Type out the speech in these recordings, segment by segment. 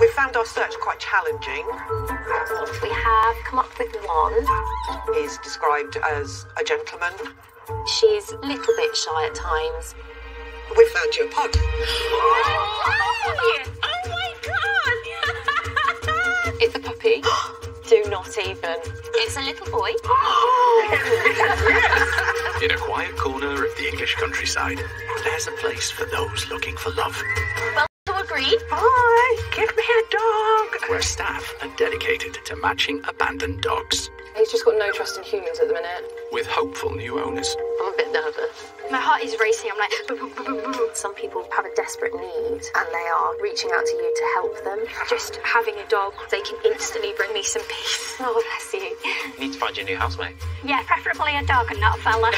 We found our search quite challenging. We have come up with one. He's described as a gentleman. She's a little bit shy at times. We found you a pug. Oh my god! it's a puppy. Do not even. It's a little boy. In a quiet corner of the English countryside, there's a place for those looking for love, well, to agree. Hi, give me a dog. where staff are dedicated to matching abandoned dogs He's just got no trust in humans at the minute. with hopeful new owners. I'm a bit nervous. My heart is racing. I'm like, boom, boom, boom, boom, boom. Some people have a desperate need and they are reaching out to you to help them. just having a dog, they can instantly bring me some peace. Oh, bless you. You need to find your new housemate. Yeah, preferably a dog and not a fella.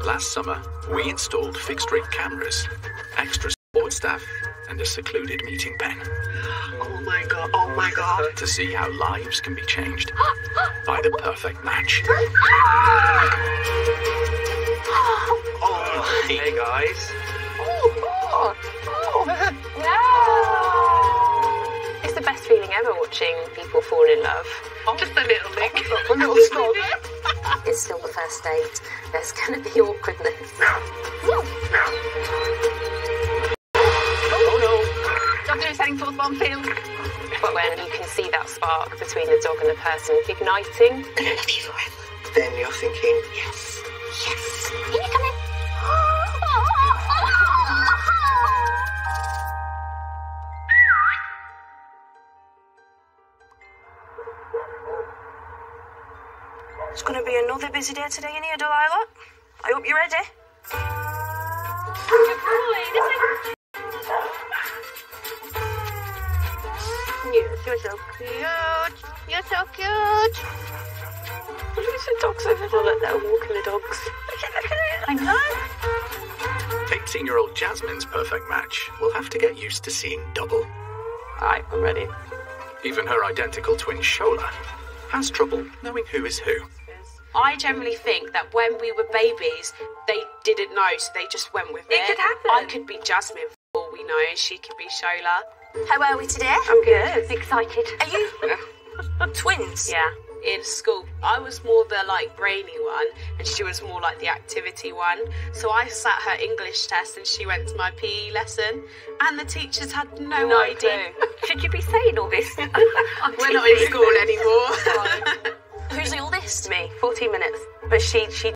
Last summer, we installed fixed rig cameras, extra support staff, and a secluded meeting pen Oh my god, oh my god. to see how lives can be changed by the perfect match. Oh, Hey guys. Oh, oh, oh. It's the best feeling ever watching people fall in love. just a little lick. A little snog. It's still the first date. There's going to be awkwardness. Towards one field. But when you can see that spark between the dog and the person igniting, Gonna love you forever. Then you're thinking, Yes. Yes. Here you come in. It's going to be another busy day today in here, Delilah. I hope you're ready. Yes, you're so cute. You're so cute. Look at the dogs over there. Look, they're walking the dogs. I know. 18 year old Jasmine's perfect match will have to get used to seeing double. Right, I'm ready. Even her identical twin Shola has trouble knowing who is who. I generally think that when we were babies, they didn't know, so they just went with it. It could happen. I could be Jasmine for all we know, she could be Shola. How are we today? I'm good. Excited. Are you twins? Yeah. In school, I was more the like brainy one, and she was more like the activity one. So I sat her English test, and she went to my PE lesson, and the teachers had no, No idea. clue. Should you be saying all this? We're not in school anymore. Who's all this? Me, 14 minutes. But she, she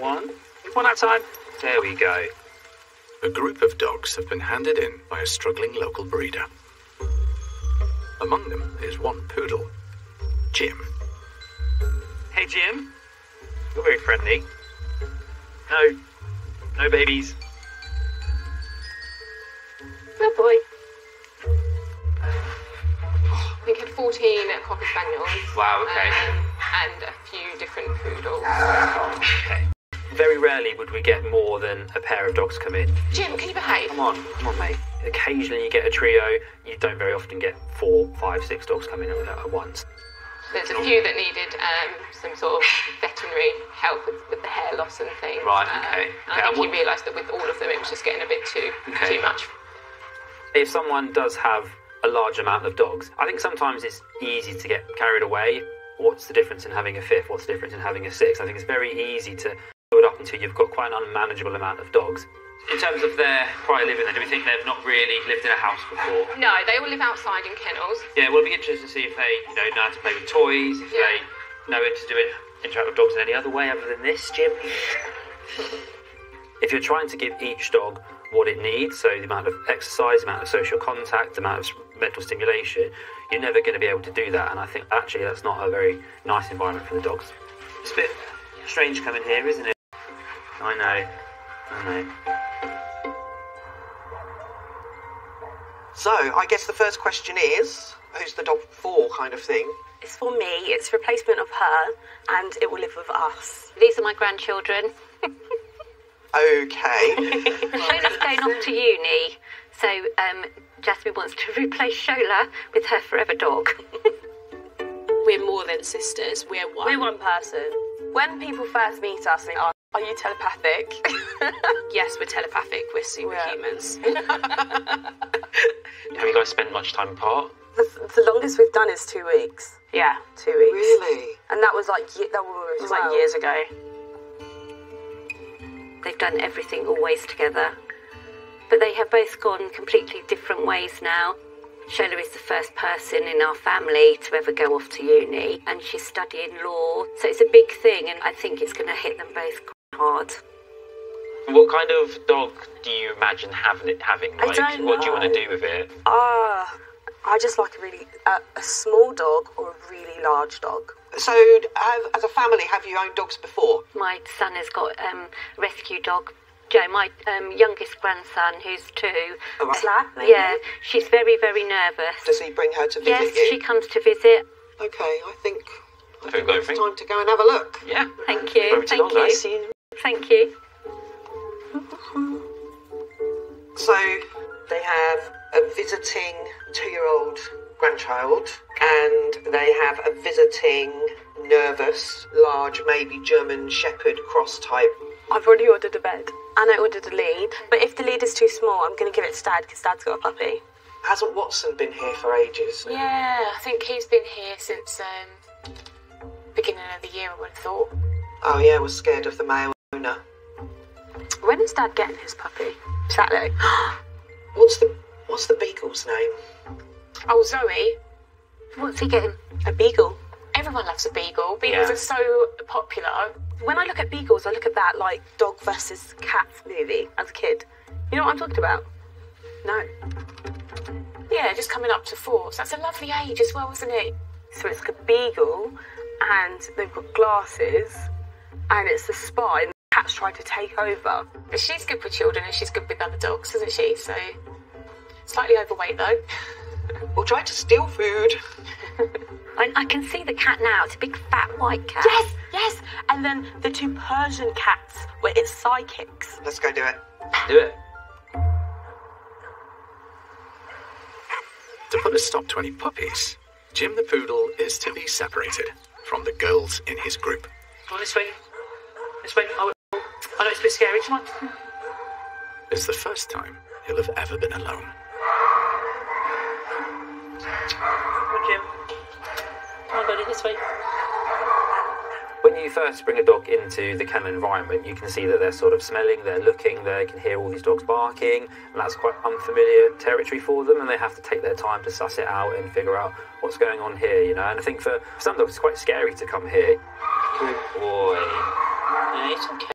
One. One at a time. There we go. A group of dogs have been handed in by a struggling local breeder. Among them is one poodle, Jim. Hey Jim. You're very friendly. No. No babies. Good boy. I think had 14 Cocker Spaniels. Wow, okay. um, and a few different poodles. Okay. Very rarely would we get more than a pair of dogs come in. Jim, can you behave? Come on, come on, mate. Occasionally you get a trio. You don't very often get four, five, six dogs coming in at once. There's a few that needed um, some sort of veterinary help with, with the hair loss and things. Right, Um, okay. and Okay, I think he realised that with all of them it was just getting a bit too Okay. too much. If someone does have a large amount of dogs, I think sometimes it's easy to get carried away. What's the difference in having a fifth? What's the difference in having a sixth? I think it's very easy to build until you've got quite an unmanageable amount of dogs. In terms of their prior living, then, do we think they've not really lived in a house before? No, they all live outside in kennels. Yeah, well, it'll be interesting to see if they, you know, know how to play with toys, if Yeah. they know how to do it, interact with dogs in any other way other than this, Jim. if you're trying to give each dog what it needs, so the amount of exercise, the amount of social contact, the amount of mental stimulation, you're never going to be able to do that. And I think actually that's not a very nice environment for the dogs. It's a bit strange coming here, isn't it? I know. I know. So, I guess the first question is who's the dog for, kind of thing. it's for me. It's a replacement of her, and it will live with us. These are my grandchildren. Okay. Shola's going off to uni, so um, Jasmine wants to replace Shola with her forever dog. We're more than sisters. We're one. We're one person. When people first meet us they ask Are you telepathic? Yes, we're telepathic. We're superhumans. Have you guys spent much time apart? the, the longest we've done is two weeks. yeah. Two weeks. Really? And that was like ye- that was, It was like years ago. They've done everything always together. But they have both gone completely different ways now. Shola is the first person in our family to ever go off to uni, and she's studying law. So it's a big thing, and I think it's going to hit them both quite hard. What kind of dog do you imagine having it having? I Like, don't what do you want to do with it? Ah, I just like a really uh, a small dog or a really large dog. So, have, as a family, have you owned dogs before? My son has got um, a rescue dog. Joe, my um, youngest grandson, who's two. Oh, right. Slap, maybe? Yeah, she's very, very nervous. Does he bring her to visit Yes, you? she comes to visit. Okay, I think, I Have think you got it's time to go and have a look. Yeah. Thank you. Thank you. Thank you. So, they have a visiting two year old grandchild, and they have a visiting, nervous, large, maybe German Shepherd cross type. I've already ordered a bed and I ordered a lead. But if the lead is too small, I'm going to give it to Dad because Dad's got a puppy. Hasn't Watson been here for ages? Yeah, I think he's been here since um, beginning of the year. I would have thought. Oh, yeah, I was scared of the male When is Dad getting his puppy? Saturday. What's the What's the beagle's name? Oh, Zoe. What's he getting? a beagle. Everyone loves a beagle. Beagles Yeah. are so popular. When I look at beagles, I look at that like dog versus cat movie as a kid. You know what I'm talking about? No. Yeah, just coming up to four. So that's a lovely age as well, isn't it? So it's a beagle, and they've got glasses, and it's the spy. And the cat's trying to take over. But she's good with children and she's good with other dogs, isn't she? So slightly overweight though. Or tried to steal food. I, I can see the cat now. It's a big fat white cat. Yes, yes. And then the two Persian cats, where it's psychics. Let's go do it. Do it. To put a stop to any puppies, Jim the Poodle is to be separated from the girls in his group. Come on, this way. This way. Oh, I know it's a bit scary. Come on. It's the first time he'll have ever been alone. Come on, Jim. Come on, buddy, this way. When you first bring a dog into the kennel environment, you can see that they're sort of smelling, they're looking, they can hear all these dogs barking, and that's quite unfamiliar territory for them, and they have to take their time to suss it out and figure out what's going on here, you know. And I think for some dogs, it's quite scary to come here. Good boy. Yeah, it's okay.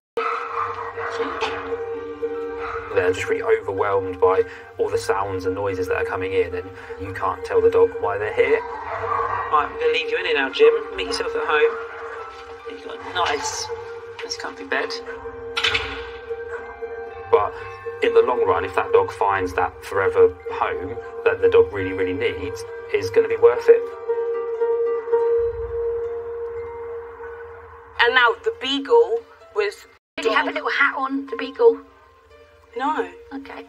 They're just really overwhelmed by all the sounds and noises that are coming in, and you can't tell the dog why they're here. Right, I'm going to leave you in here now, Jim. Meet yourself at home. You've got a nice, nice comfy bed. But in the long run, if that dog finds that forever home that the dog really, really needs, is going to be worth it. And now the beagle was. Did he have a little hat on, the beagle? No. Okay.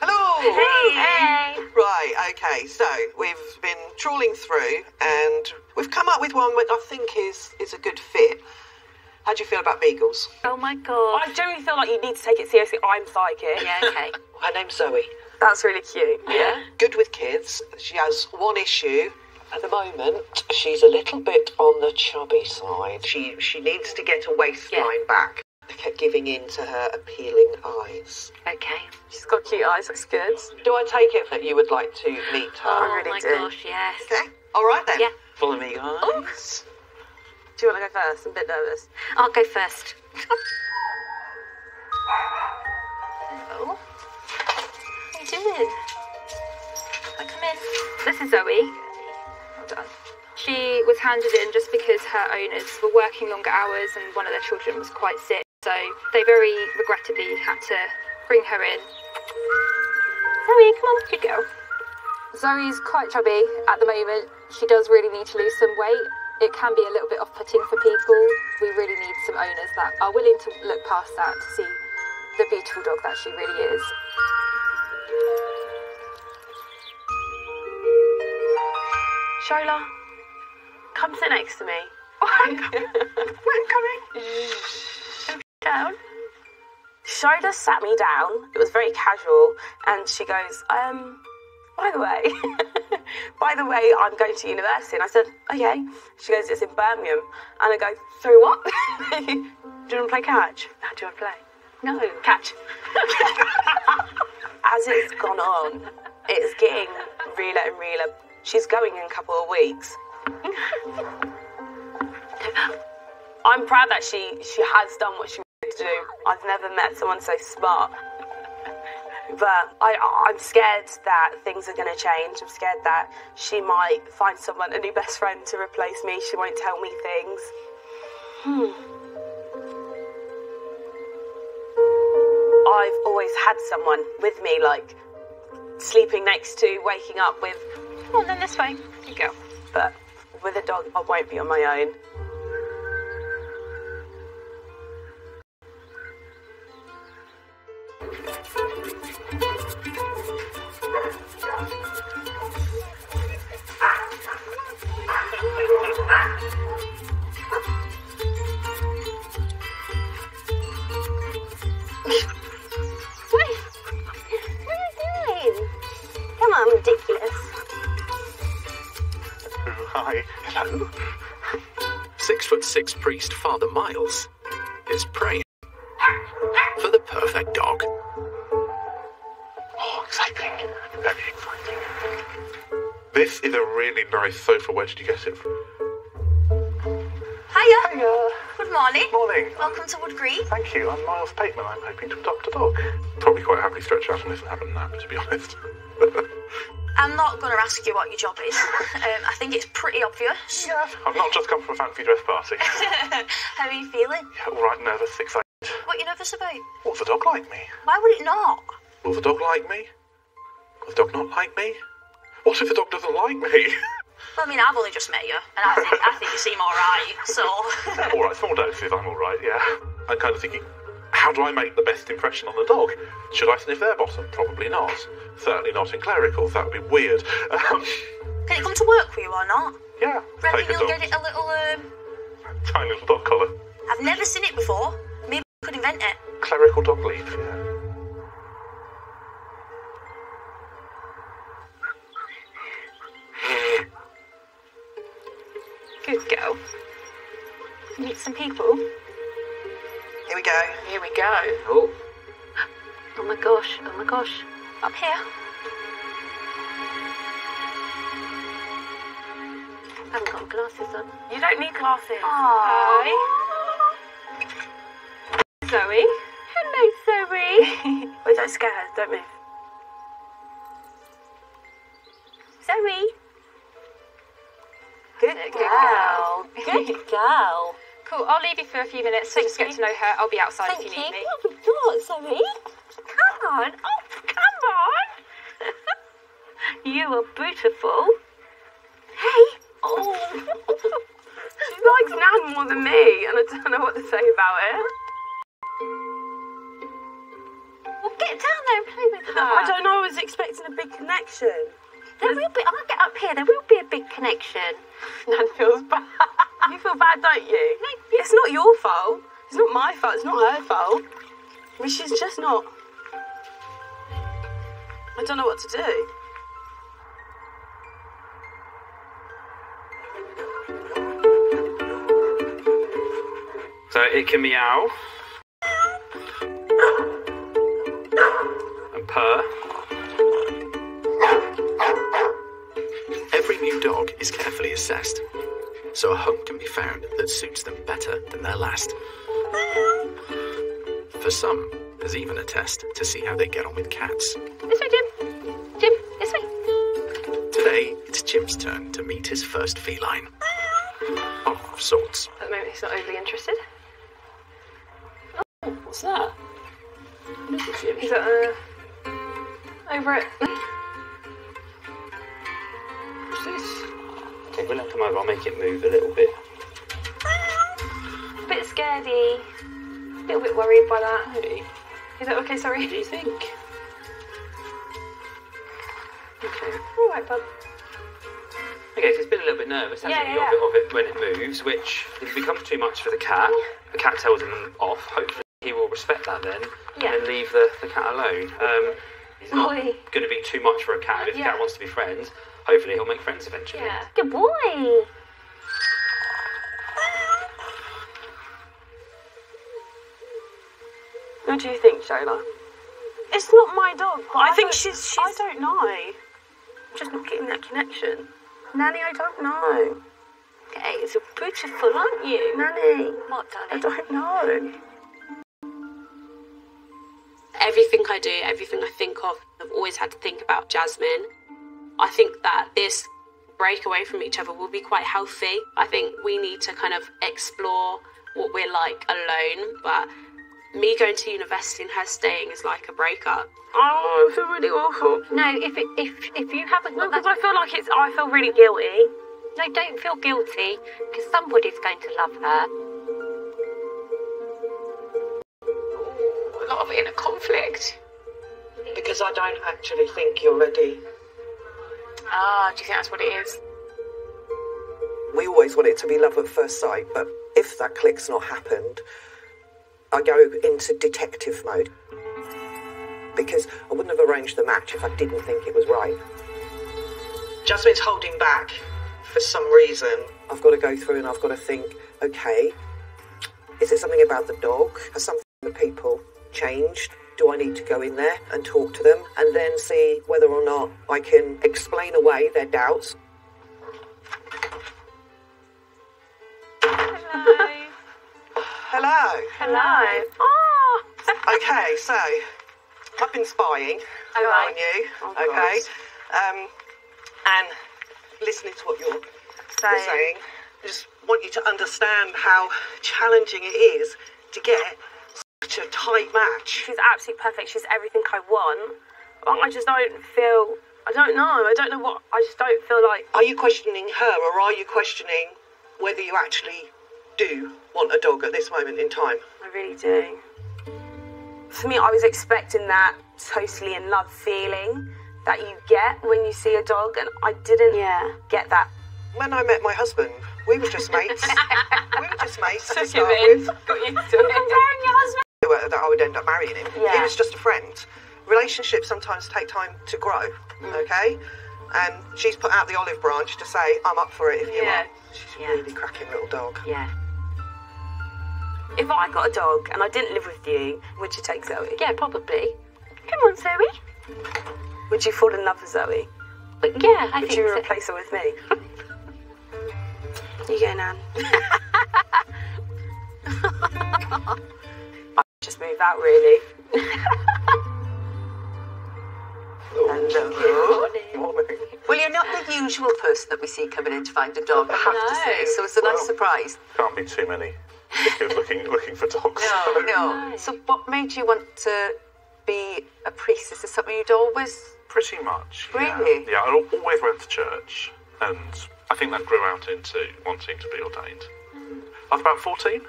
Hello! Hey! Right, okay, so we've been trawling through and we've come up with one that I think is, is a good fit. How do you feel about beagles? Oh my god. I generally feel like you need to take it seriously. I'm psychic. Yeah, okay. Her name's Zoe. That's really cute. Yeah. Good with kids. She has one issue. At the moment, she's a little bit on the chubby side. She she needs to get a waistline Yeah. back. I kept giving in to her appealing eyes. Okay. She's got cute eyes. Looks good. Do I take it that you would like to meet her? Oh really my do. gosh, yes. Okay. All right then. Yeah. Follow me, guys. Do you want to go first? I'm a bit nervous. I'll go first. Oh. Hello. How you doing? I come in. This is Zoe. Well done. She was handed in just because her owners were working longer hours and one of their children was quite sick. So they very regrettably had to bring her in. Zoe, come on, good girl. Zoe's quite chubby at the moment. She does really need to lose some weight. It can be a little bit off putting for people. We really need some owners that are willing to look past that to see the beautiful dog that she really is. Shola, come sit next to me. I'm coming. I'm coming. Down. Sat me down. It was very casual, and she goes, um, by the way, by the way, I'm going to university. And I said, okay. She goes, it's in Birmingham. And I go, through what? do you want to play catch? How do you want to play? No. Catch. As it's gone on, it's getting realer and realer. She's going in a couple of weeks. I'm proud that she she has done what she do. I've never met someone so smart. But I, I'm scared that things are going to change. I'm scared that she might find someone, a new best friend to replace me. She won't tell me things. Hmm. I've always had someone with me, like sleeping next to, waking up with. Come on, then this way. You go. But with a dog, I won't be on my own. Where did you get it from? Hiya. Hiya. Good morning. Morning. Welcome to Wood Green. Thank you. I'm Miles Pateman. I'm hoping to adopt a dog. Probably quite happily stretch out and have a nap, to be honest. I'm not going to ask you what your job is. um, I think it's pretty obvious. yeah. I've not just come from a fancy dress party. How are you feeling? Yeah, all right, nervous, excited. What are you nervous about? Will the dog like me? Why would it not? Will the dog like me? Will the dog not like me? What if the dog doesn't like me? Well, I mean, I've only just met you, and I think I think you seem all right. So, all right, small doses. I'm all right. Yeah. I'm kind of thinking, how do I make the best impression on the dog? Should I sniff their bottom? Probably not. Certainly not in clericals. That would be weird. Um, can it come to work for you or not? yeah. Reckon Take a you'll dog. get it a little. Um, Tiny little dog collar. I've never seen it before. Maybe I could invent it. Clerical dog leaf. Yeah. Good girl. Meet some people. Here we go. Here we go. Oh, Oh my gosh. Oh my gosh. Up here. I haven't got glasses on. You don't need glasses. Hi. Zoe. Hello, Zoe. Wait, don't scare her. Don't move. Zoe. Good girl. Good girl. Cool. I'll leave you for a few minutes to just get to know her. I'll be outside if you need me. Oh, God, Zoe. Come on. Oh, come on. you are beautiful. Hey. Oh. she likes Nan more than me, and I don't know what to say about it. Well, get down there and play with her. I don't know. I was expecting a big connection. There will be. I'll get up here. There will be a big connection. Nan feels bad. You feel bad, don't you? It's not your fault. It's not my fault. It's not her fault. But she's just not. I don't know what to do. so it can meow and purr. Is carefully assessed, so a home can be found that suits them better than their last. For some, there's even a test to see how they get on with cats. This way, Jim. Jim, this way. Today, it's Jim's turn to meet his first feline. Of sorts. At the moment, he's not overly interested. What's that? He's at, uh, over it. What's this? Okay, we'll let come over. I'll make it move a little bit. A bit scaredy. A little bit worried by that. Hey, Is that okay? Sorry. what do you think? Okay. All right, bub. Okay, so it's been a little bit nervous, hasn't Yeah, it, yeah. of it, of it when it moves, which if it becomes too much for the cat, the cat tells him off. Hopefully he will respect that then, Yeah. and then leave the, the cat alone. Um, he's not going to be too much for a cat. If the cat wants to be friends, hopefully he'll make friends eventually. Yeah. Good boy. Who do you think, Shola? It's not my dog. I, think she's, she's. I don't know. I'm just not getting that connection. Nanny, I don't know. Okay, so beautiful, aren't you? Nanny, What, I don't know. everything I do, everything I think of, I've always had to think about Jasmine. I think that this break away from each other will be quite healthy. I think we need to kind of explore what we're like alone, but me going to university and her staying is like a breakup. Oh, I feel really awful. No, if it, if if you haven't No, got because I feel like it's. I feel really guilty. no, don't feel guilty because somebody's going to love her. A lot of inner conflict. Because I don't actually think you're ready. Ah, do you think that's what it is? We always want it to be love at first sight, but if that click's not happened, I go into detective mode. Because I wouldn't have arranged the match if I didn't think it was right. Jasmine's holding back for some reason. I've got to go through and I've got to think, okay, is it something about the dog? Has something the people changed? Do I need to go in there and talk to them and then see whether or not I can explain away their doubts? Hello. Hello. Hello. Oh, Okay, so I've been spying Oh, right. on you. Oh, okay, um, and listening to what you're Saying. saying, I just want you to understand how challenging it is to get such a tight match. She's absolutely perfect. She's everything I want. But I just don't feel. I don't know. I don't know what. I just don't feel like. Are you questioning her, or are you questioning whether you actually do want a dog at this moment in time? I really do. For me, I was expecting that totally in love feeling that you get when you see a dog, and I didn't Yeah. get that. When I met my husband, we were just mates. we were just mates to Took start him in. with. Got used to it. Comparing your husband. That I would end up marrying him. He was just a friend. Relationships sometimes take time to grow, Mm. okay? And she's put out the olive branch to say, I'm up for it if you are. She's Yeah. a really cracking little dog. Yeah. If I got a dog and I didn't live with you, would you take Zoe? Yeah, probably. Come on, Zoe. Would you fall in love with Zoe? But yeah, I Would think you so. replace her with me? You go, Nan. Just move out, really. Oh, Hello. Um, well, you're not the usual person that we see coming in to find a dog, I have to say, so it's a nice surprise. Can't be too many looking looking for dogs. No, no. So, what made you want to be a priest? Is this something you'd always. Pretty much. yeah. Really? Yeah, I always went to church, and I think that grew out into wanting to be ordained. Mm. I was about 14.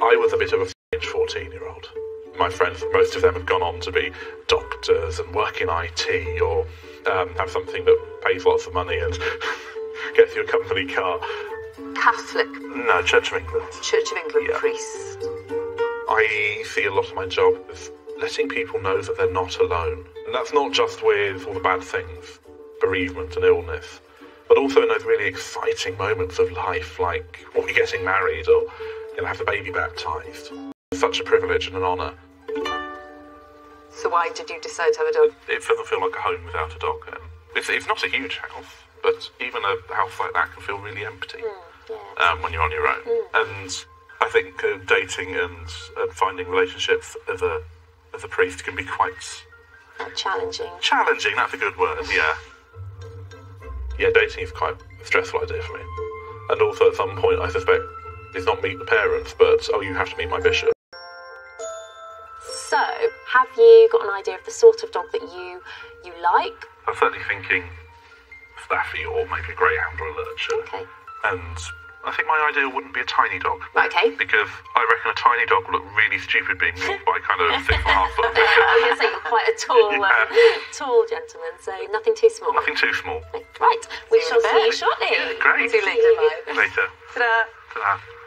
I was a bit of a 14 year old. My friends, most of them have gone on to be doctors and work in IT or um, have something that pays lots of money and gets you a company car. Catholic, No, Church of England. Church of England Yeah. priest. I see a lot of my job as letting people know that they're not alone. And that's not just with all the bad things, bereavement and illness, but also in those really exciting moments of life, like when you're getting married or you know, have the baby baptised. Such a privilege and an honour. So, why did you decide to have a dog? It doesn't feel like a home without a dog. Um, It's, it's not a huge house, but even a house like that can feel really empty um, when you're on your own. And I think uh, dating and uh, finding relationships as a as a priest can be quite Challenging. challenging. That's a good word. Yeah. Yeah, dating is quite a stressful idea for me. And also, at some point, I suspect it's not meet the parents, but oh, you have to meet my bishop. So, have you got an idea of the sort of dog that you you like? I'm certainly thinking Staffy or maybe a Greyhound or a Lurcher. Okay. And I think my idea wouldn't be a tiny dog. Okay. Because I reckon a tiny dog would look really stupid being walked by kind of six and a half foot. I was going to you're quite a tall, um, tall gentleman, so nothing too small. Nothing too small. Right, we See shall you in see you shortly. Yeah, great. See you later, bye. Later. Ta-da. Ta-da.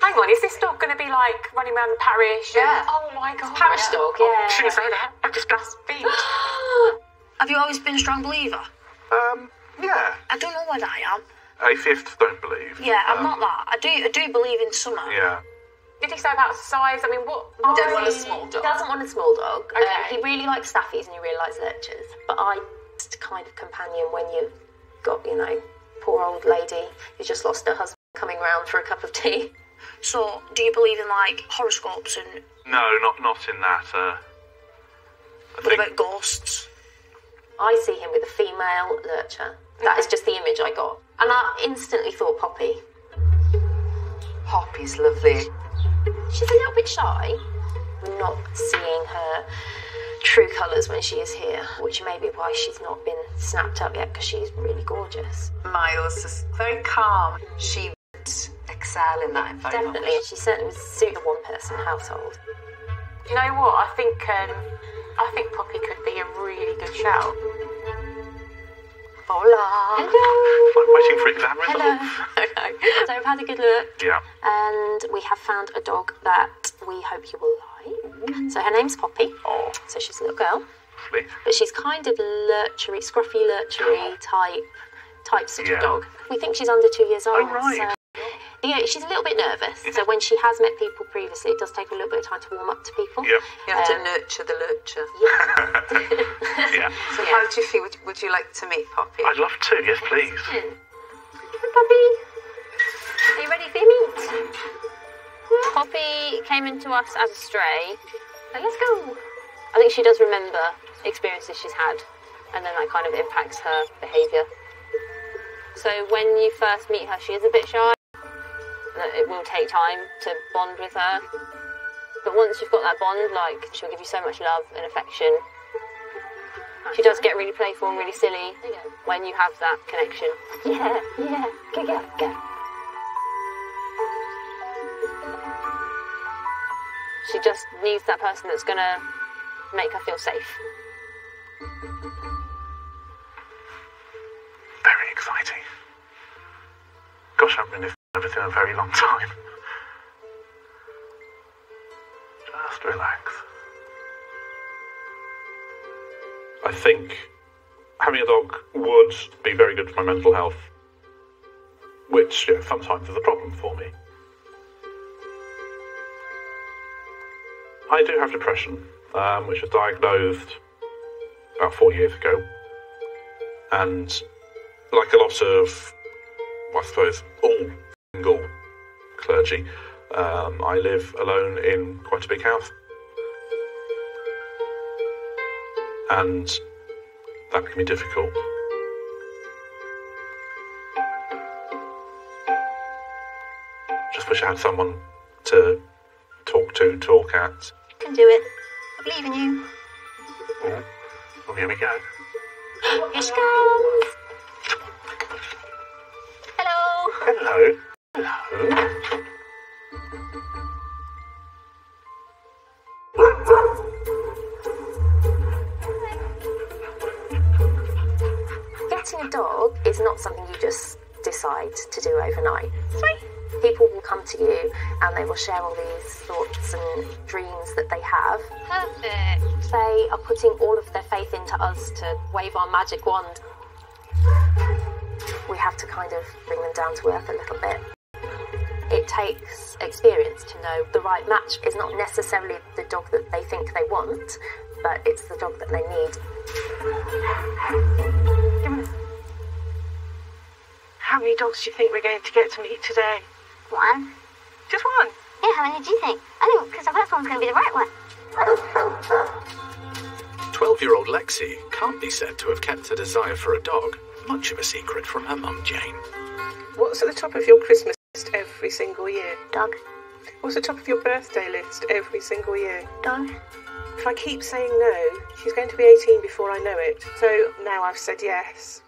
Hang on, is this dog going to be like running around the parish? and- Yeah. oh my god. Parish dog, yeah. Shouldn't say that. I've just blasphemed. Have you always been a strong believer? Um, yeah. I don't know whether I am. Atheists don't believe. Yeah, I'm Um, not that. I do. I do believe in summer. Yeah. Did he say about size? I mean, what? He doesn't I- want a small dog. doesn't want a small dog. Um, Okay. he really likes staffies and he really likes lurchers. But I just kind of companion when you've got, you know, poor old lady who just lost her husband coming round for a cup of tea. So, do you believe in like horoscopes and No, not not in that. Uh, I what think about ghosts? I see him with a female lurcher. That is just the image I got. And I instantly thought Poppy. Poppy's lovely. She's a little bit shy. We're not seeing her true colours when she is here, which may be why she's not been snapped up yet because she's really gorgeous. Miles is very calm. She would excel in that environment. Definitely, and she certainly would suit a one person household. You know what? I think um, I think Poppy could be a really good shout. Hola. I'm waiting for exam Hello. results. okay. So we've had a good look, Yeah. and we have found a dog that we hope you will like. So her name's Poppy. Oh, So she's a little girl, please. but she's kind of lurchery, scruffy lurchery type type sort Yeah. of dog. We think she's under two years old. Oh, right. So yeah, she's a little bit nervous. So when she has met people previously, it does take a little bit of time to warm up to people. Yep. You have to Um, nurture the lurcher. Yeah. So, Yeah. how do you feel? Would, would you like to meet Poppy? I'd love to. Yes, please. Poppy, are you ready for your meet? Poppy came into us as a stray. So let's go. I think she does remember experiences she's had, and then that kind of impacts her behaviour. So when you first meet her, she is a bit shy. And It will take time to bond with her. But once you've got that bond, like she'll give you so much love and affection. She does get really playful and really silly when you have that connection. Yeah, yeah, go, go, go. She just needs that person that's gonna make her feel safe. Very exciting. Gosh, I've been everything a very long time. Just relax. I think having a dog would be very good for my mental health, which sometimes is a problem for me. I do have depression, um, which was diagnosed about four years ago. And like a lot of, I suppose, all single clergy, um, I live alone in quite a big house. And that can be difficult. Just wish I had someone to talk to, talk at. You can do it. I believe in you. Oh, well, here we go. Here she comes. Hello. Hello. To do overnight. People will come to you and they will share all these thoughts and dreams that they have. Perfect. They are putting all of their faith into us to wave our magic wand. We have to kind of bring them down to earth a little bit. It takes experience to know the right match is not necessarily the dog that they think they want, but it's the dog that they need. How many dogs do you think we're going to get to meet today? One. Just one. Yeah, how many do you think? I think because the first one's going to be the right one. 12 year old Lexi can't be said to have kept a desire for a dog much of a secret from her mum Jane. What's at the top of your Christmas list every single year? Dog. What's at the top of your birthday list every single year? Dog. If I keep saying no, she's going to be 18 before I know it. So now I've said yes.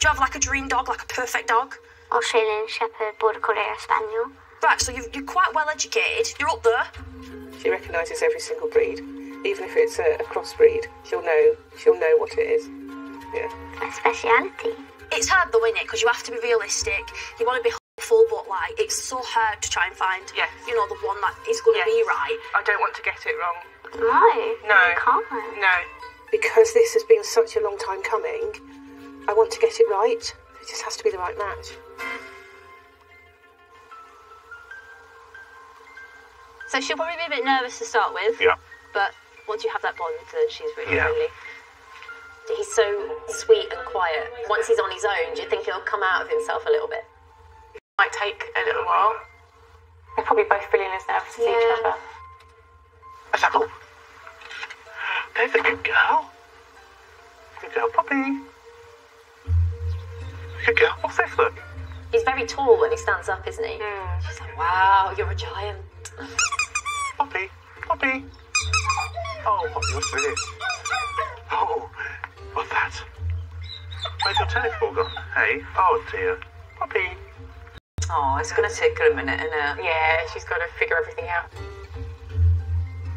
Do you have like a dream dog, like a perfect dog? Australian Shepherd, Border Collie, Spaniel. Right, so you're, you're quite well educated. You're up there. She recognises every single breed, even if it's a, a crossbreed. She'll know. She'll know what it is. Yeah. A speciality. It's hard though, isn't it? Because you have to be realistic. You want to be hopeful, but like it's so hard to try and find, Yes. you know, the one that is going to Yes. be right. I don't want to get it wrong. No. No. You can't. No. Because this has been such a long time coming, I want to get it right. It just has to be the right match. So she'll probably be a bit nervous to start with. Yeah. But once you have that bond, then she's really Yeah. friendly. He's so sweet and quiet. Once he's on his own, do you think he'll come out of himself a little bit? It might take a little while. They're probably both feeling as nervous as each Yeah. other. Isabel. There's a good girl. Good girl, Poppy. Good girl. What's this look? He's very tall when he stands up, isn't he? Hmm. She's like, wow, you're a giant. Poppy. Poppy. Oh, Poppy, what's this? Oh, what's that? Where's your tennis ball gone? Hey. Oh dear. Poppy. Oh, it's going to take her a minute, isn't it? Yeah, she's got to figure everything out.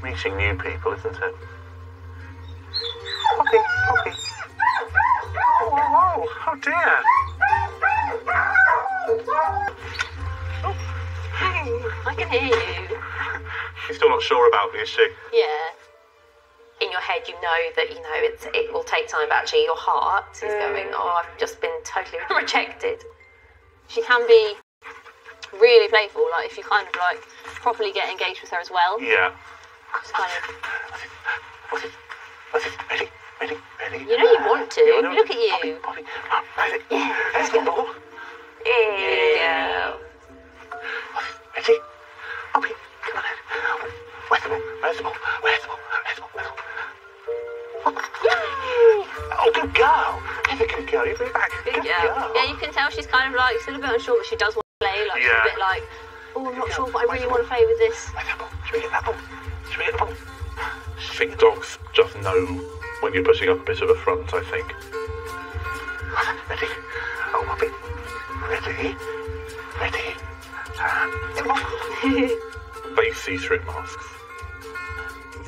Meeting new people, isn't it? Poppy. Poppy. Oh, whoa, whoa. Oh dear. Oh, I can hear you. She's still not sure about me, is she? Yeah. In your head, you know that you know it's, it will take time, but actually, your heart is mm. going, oh, I've just been totally rejected. She can be really playful. Like if you kind of like properly get engaged with her as well. Yeah. Just kind of, What's it? What's it? Ready? Ready? Ready? you know, you want to. Yeah, Look at you. Poppy. Oh, ready? Yeah. There's the ball. Yeah. Ready? Poppy. Come on in. Where's the ball? Where's the ball? Where's the ball? Where's the ball? Where's the ball? Oh, good girl. You're a good girl. You bring it back. Good, Yeah. girl. yeah, you can tell she's kind of like still a bit unsure, but she does want to play. Like she's Yeah. a bit like, oh, I'm not sure, but I really want to play with this. Where's that ball? Should we get that ball? Should we get the ball? I think dogs just know when you're putting up a bit of a front, I think. Ready? Oh, Poppy. Ready? Ready? And... they see through masks.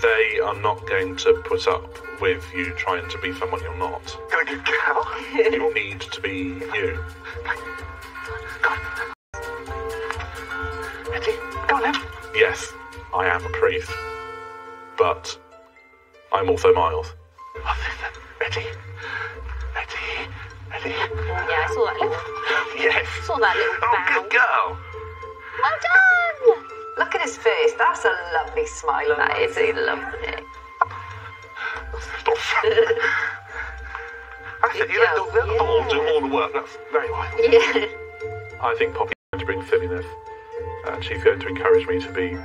They are not going to put up with you trying to be someone you're not. You need to be you. Ready? Go on. Yes, I am a priest. But I'm also Miles. Ready? Ready? Ready? Yeah, I saw that little, Yes. saw that little Oh, bow. good girl. Well done. Look at his face. That's a lovely smile. On. That is a lovely. That's it. You let the, let the ball do all the work. That's very wise. Yeah. I think Poppy's going to bring silliness, and she's going to encourage me to be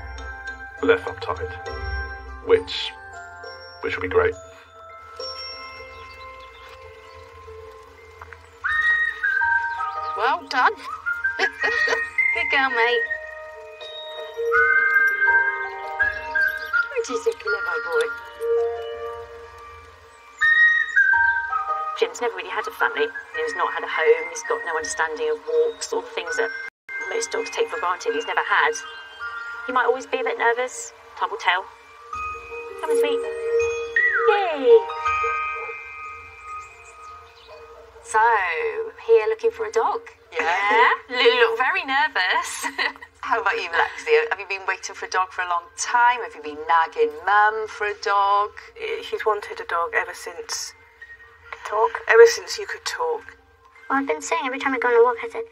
less uptight, which, which will be great. Well done. Good girl, mate. What do you think of my boy? Jim's never really had a family. He's not had a home. He's got no understanding of walks, the things that most dogs take for granted. He's never had. He might always be a bit nervous. Time will tell. Come on, sweet. Yay! So, here looking for a dog. Yeah. Lou looked very nervous. How about you, Lexi? Have you been waiting for a dog for a long time? Have you been nagging mum for a dog? She's wanted a dog ever since. Talk. Ever since you could talk. Well, I've been saying every time I go on a walk, I said,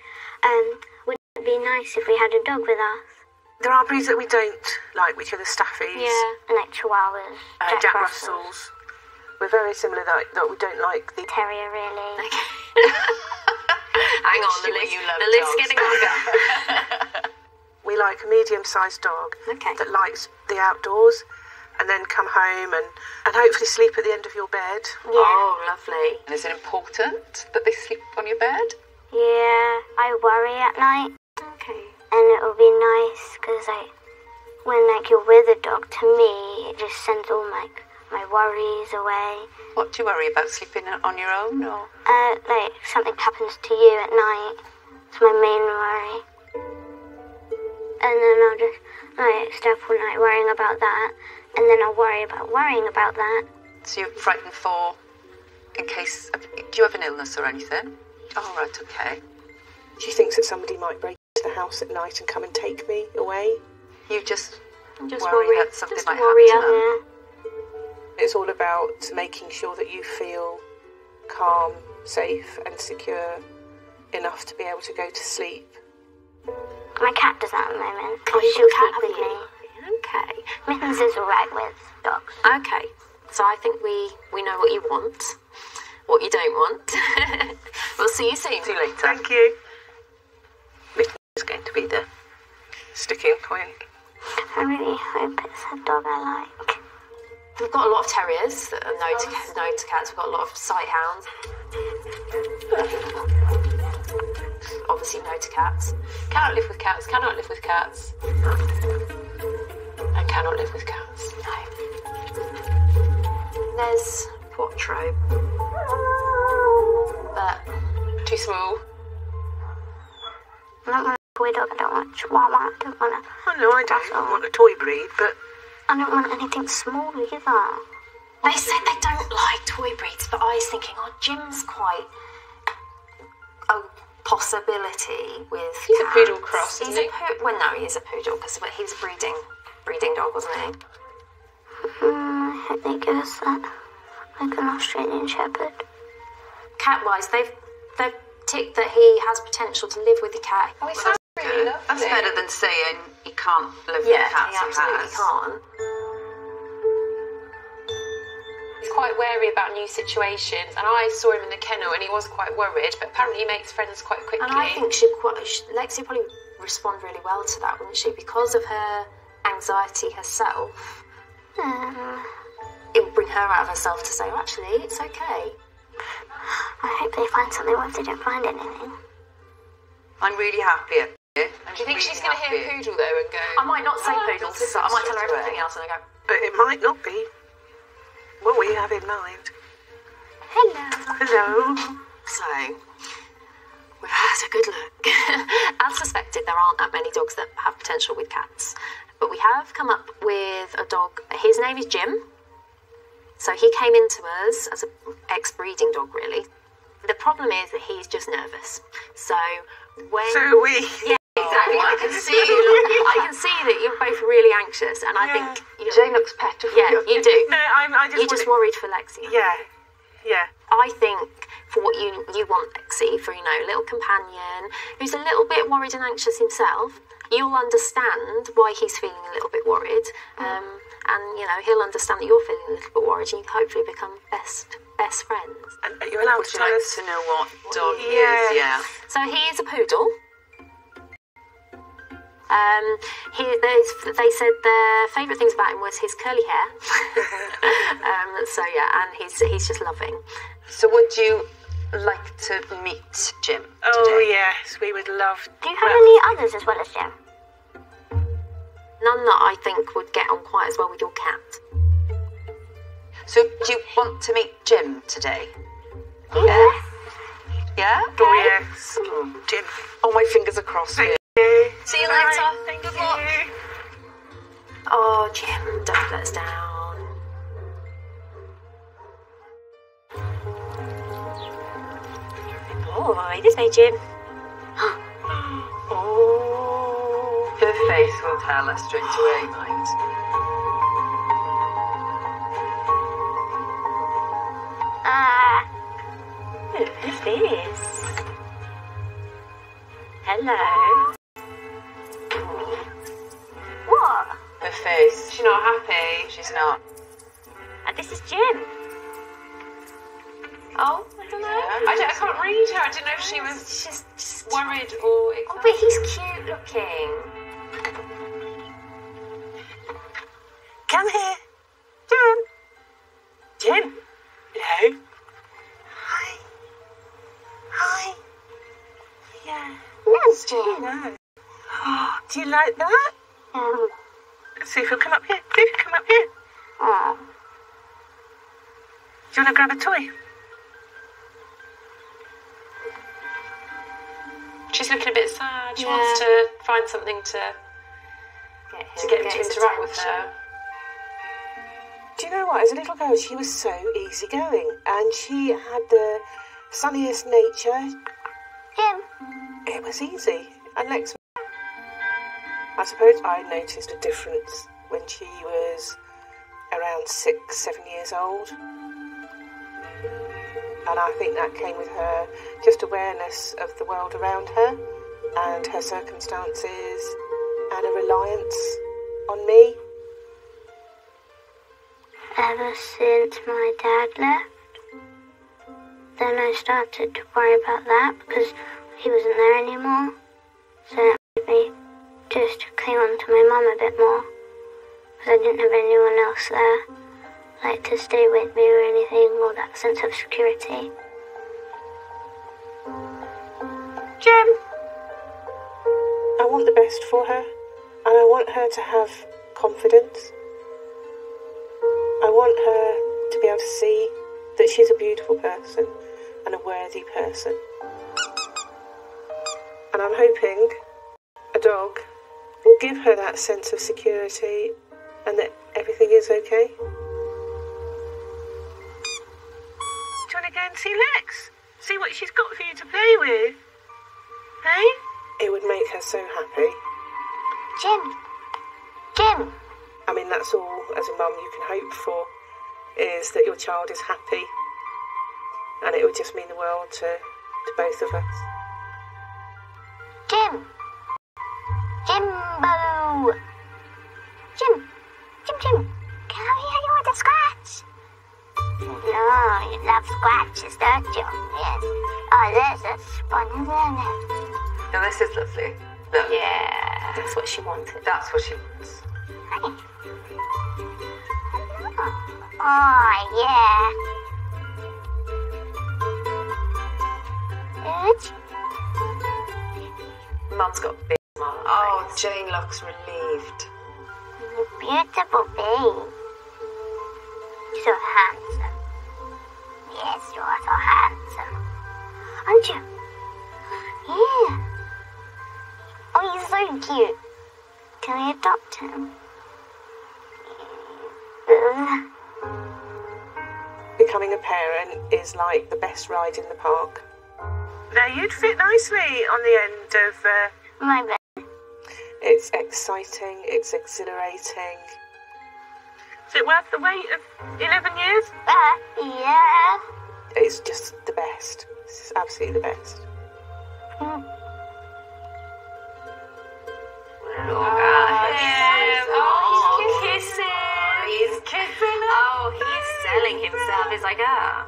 um, wouldn't it be nice if we had a dog with us? There are breeds that we don't like, which are the Staffies. Yeah. And like Chihuahuas, Uh, Jack, Jack Russells. Russells. We're very similar that, that we don't like the Terrier, really. Hang on, Lily, you love the list's getting longer. We like a medium-sized dog Okay. that likes the outdoors, and then come home and, and hopefully sleep at the end of your bed. Oh, lovely. And is it important that they sleep on your bed? Yeah, I worry at night. Okay. And it'll be nice because, like, when like you're with a dog, to me, it just sends all like my worries away. What do you worry about? Sleeping on your own, or Uh, like something happens to you at night. It's my main worry. And then I'll just like stay up all night worrying about that, and then I'll worry about worrying about that. so you're frightened for, in case? Do you have an illness or anything? Oh, right, okay. She thinks that somebody might break into the house at night and come and take me away. You just, just worry worry. that something Just might worry, happen to them. It's all about making sure that you feel calm, safe, and secure enough to be able to go to sleep. My cat does that at the moment. Oh, you've She'll got cat, sleep with have me. Okay. Mittens is alright with dogs. Okay. So I think we we know what you want, what you don't want. we'll see you soon. See you later. Thank you. It's going to be the sticking point. I really hope it's a dog I like. We've got a lot of terriers that are no to, no to cats. We've got a lot of sight hounds. Obviously, no to cats. Cannot live with cats. Cannot live with cats. And cannot live with cats. No. There's Quattro. But Too small. I don't want a toy dog, I don't want chihuahua, I don't want a... Oh no, I don't want a toy breed, but I don't want anything small either. they said they don't like toy breeds, but I was thinking, oh, Jim's quite a possibility with. He's a poodle cross, He's isn't a poo- well, no, he is a poodle because he's a breeding breeding dog, wasn't he? Hmm, I hope they give us that. Like an Australian Shepherd. Cat wise, they've they've ticked that he has potential to live with the cat. Oh, he sounds really lovely. That's better than saying he can't live Yeah, with cats. he absolutely can't. He's quite wary about new situations, and I saw him in the kennel, and he was quite worried. But apparently, he makes friends quite quickly. And I think she'd quite, she, Lexi would probably respond really well to that, wouldn't she? Because of her anxiety herself, Hmm. it would bring her out of herself to say, oh, actually, it's okay. I hope they find something once they don't find anything. I'm really happy. At it. Do you think really she's going to hear poodle though and go? I might not say "Oh, poodle, that's so I might tell her everything else and I go, but it might not be what we have in mind. Hello. Hello. So, we've had a good look. As suspected, there aren't that many dogs that have potential with cats. But we have come up with a dog. His name is Jim. So he came into us as an ex breeding dog, really. The problem is that he's just nervous. So when. So we. Yeah, exactly. I can see I can see that you're both really anxious, and I think. You know, Jane looks petrified. yeah, you do. No, I'm, I just You're just worried for Lexi. Yeah, yeah. I think for what you you want Lexi, for you know, a little companion who's a little bit worried and anxious himself, you'll understand why he's feeling a little bit worried, um, and you know he'll understand that you're feeling a little bit worried, and you hopefully become best best friends. And are you allowed to like us? to know what dog he Yeah. is? Yeah. So he is a poodle. Um, he, they, they said their favourite things about him was his curly hair. um, so yeah, and he's he's just loving. So would you like to meet Jim Oh today? yes, we would love. Do you have any others as well as Jim? None that I think would get on quite as well with your cat. So do you want to meet Jim today? Yes. Yeah? Oh yes, Jim. Oh, my fingers are crossed. Thank you. See you later. Thank Good you. luck. Oh, Jim, don't let us down. Boy, this way, Jim. Oh, her face will tell us straight away, mind. Ah, Who's this? Hello. Face. She's not happy. She's not. And this is Jim. Oh, I don't know. I, don't, I can't read her. I didn't know if she was Just, just worried or Oh, but he's cute looking. Come here, Jim. Jim. Hello. Hi. Hi. Yeah. Yes, Jim. No. Oh, do you like that? Um, See if he'll come up here. See if he'll come up here. oh, Do you want to grab a toy? She's looking a bit sad. She Yeah. wants to find something to Get to get him to his interact with attention. her. Do you know what? As a little girl, she was so easygoing, and she had the sunniest nature. Jim. It was easy. And Lex, I suppose I noticed a difference when she was around six, seven years old. And I think that came with her just awareness of the world around her and her circumstances and a reliance on me. Ever since my dad left, then I started to worry about that because he wasn't there anymore. So that made me just cling on to my mum a bit more because I didn't have anyone else there, like to stay with me or anything, or that sense of security. Jim! I want the best for her, and I want her to have confidence. I want her to be able to see that she's a beautiful person and a worthy person. And I'm hoping a dog give her that sense of security and that everything is okay. Do you want to go and see Lex? See what she's got for you to play with? Hey? It would make her so happy. Jim! Jim! I mean, that's all as a mum you can hope for is that your child is happy. And it would just mean the world to, to both of us. Jim! Jim! Jim, Jim! Come here, you want a scratch? No, you love scratches, don't you? Yes. Oh, this is fun, isn't it? Now this is lovely. Look. Yeah, that's what she wanted. That's what she wants. Oh, yeah. Good. Mum's got a big smile. Oh, Jane looks relieved. You beautiful babe. You're so handsome. Yes, you are so handsome. Aren't you? Yeah. Oh, he's so cute. Can I adopt him? Ugh. Becoming a parent is like the best ride in the park. Now you'd fit nicely on the end of. Uh... My bed. It's exciting, it's exhilarating. Is it worth the wait of 11 years? Uh, yeah. It's just the best. It's absolutely the best. Mm. Look at him. Oh, he's kissing. He's kissing. Oh, he's selling himself. He's like, ah.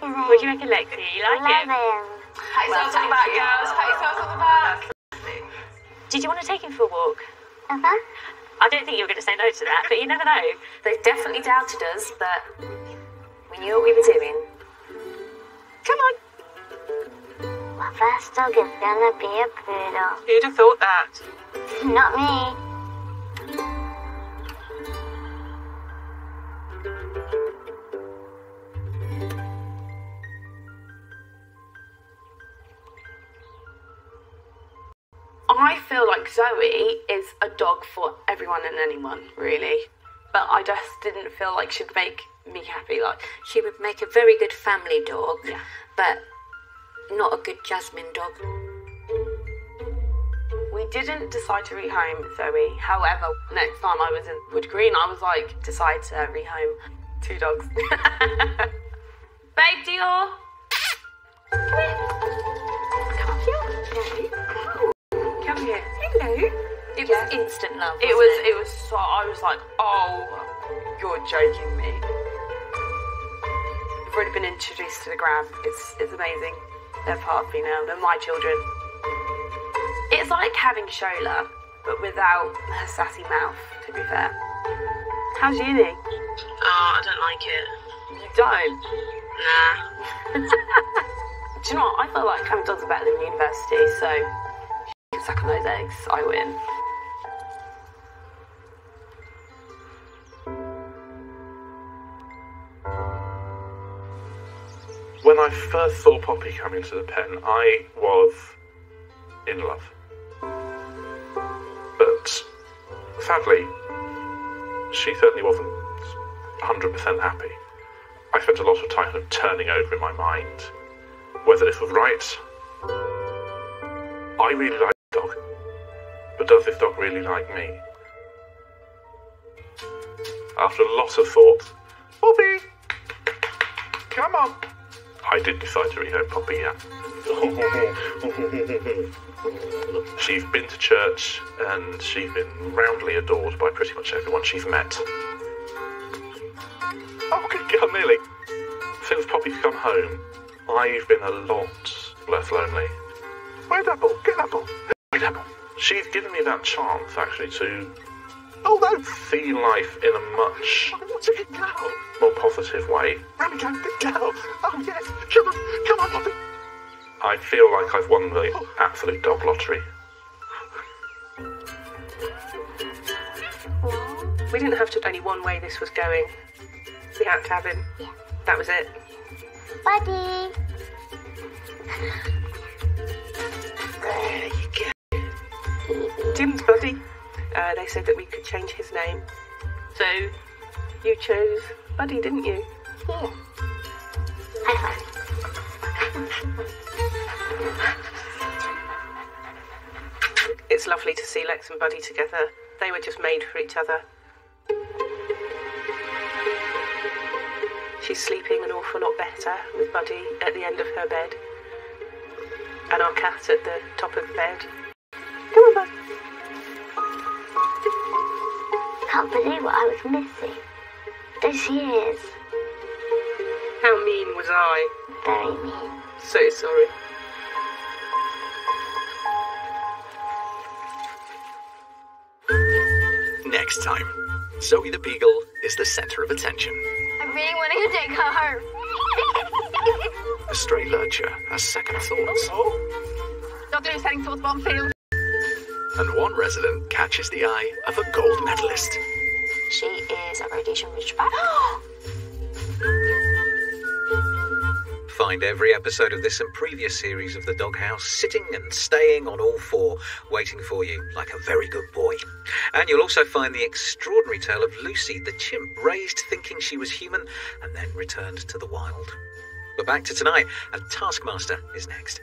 What do you reckon, Lexi? You like Love him? him. Pat yourselves on the back, girls. Pat yourselves on the back. Did you want to take him for a walk? Uh-huh. I don't think you were going to say no to that, but you never know. They've definitely doubted us, but we knew what we were doing. Come on. My first dog is gonna be a poodle. Who'd have thought that? Not me. I feel like Zoe is a dog for everyone and anyone, really. But I just didn't feel like she'd make me happy. Like She would make a very good family dog, Yeah. but not a good Jasmine dog. we didn't decide to rehome Zoe. However, next time I was in Wood Green, I was like, decide to rehome two dogs. Babe Dior. Come It was instant love. It was. It was so. I was like, oh, you're joking me. We've already been introduced to the grab. It's it's amazing. They're part of me now. They're my children. It's like having Shola, but without her sassy mouth. To be fair. How's uni? Oh, I don't like it. You don't. Nah. Do you know what? I feel like dogs are better than university, so you can suck on those eggs. I win. When I first saw Poppy come into the pen, I was in love. But sadly, she certainly wasn't 100% happy. I spent a lot of time turning over in my mind whether this was right. I really but does this dog really like me? After a lot of thought, Poppy, come on. I did decide to rename Poppy, yeah. she's been to church and she's been roundly adored by pretty much everyone she's met. Oh, good girl, Millie. Since Poppy's come home, I've been a lot less lonely. Where's Apple? Get Apple. Where's Apple? She's given me that chance, actually, to oh no, see life in a much oh, more positive way. Remy, go, good girl. Oh, yes. Come on, come on, Poppy. I feel like I've won the absolute dog lottery. We didn't have to only one way this was going. We had to have him. That was it. Buddy. Jim's buddy. Uh, they said that we could change his name. So you chose Buddy, didn't you? Yeah. It's lovely to see Lex and Buddy together. They were just made for each other. She's sleeping an awful lot better with Buddy at the end of her bed. And our cat at the top of the bed. Can't believe what I was missing. Those years. How mean was I? Very mean. So sorry. Next time, Zoe the Beagle is the centre of attention. I really want to take her home. A stray lurcher has second thoughts. Oh. Not doing setting towards Bonfield. And one resident catches the eye of a gold medalist. She is a Rhodesian Ridgeback. Find every episode of this and previous series of The Doghouse sitting and staying on all four, waiting for you like a very good boy. And you'll also find the extraordinary tale of Lucy, the chimp raised thinking she was human and then returned to the wild. But back to tonight, and Taskmaster is next.